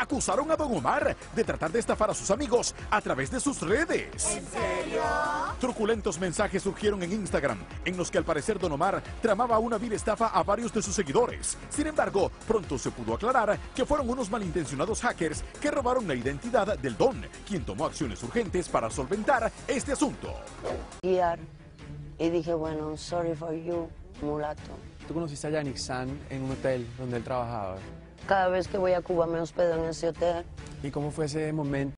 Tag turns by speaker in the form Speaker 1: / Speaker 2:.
Speaker 1: acusaron a Don Omar de tratar de estafar a sus amigos a través de sus redes. ¿En serio? Truculentos mensajes surgieron en Instagram, en los que al parecer Don Omar tramaba una vil estafa a varios de sus seguidores. Sin embargo, pronto se pudo aclarar que fueron unos malintencionados hackers que robaron la identidad del Don, quien tomó acciones urgentes para solventar este asunto.
Speaker 2: y dije, bueno, sorry for you, mulato.
Speaker 3: Tú conociste a Yannick San en un hotel donde él trabajaba.
Speaker 2: Cada vez que voy a Cuba me hospedo en ese hotel.
Speaker 3: ¿Y cómo fue ese momento?